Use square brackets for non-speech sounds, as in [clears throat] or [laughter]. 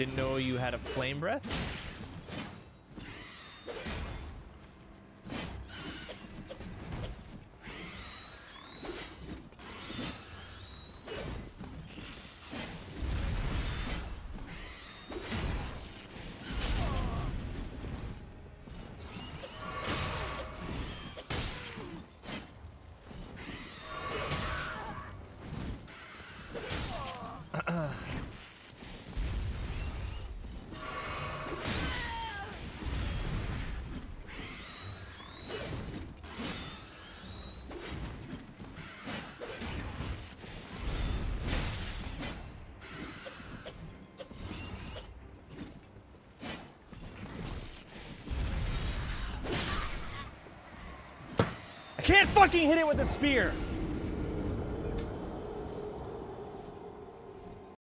Didn't know you had a flame breath. I [clears throat] can't fucking hit it with a spear.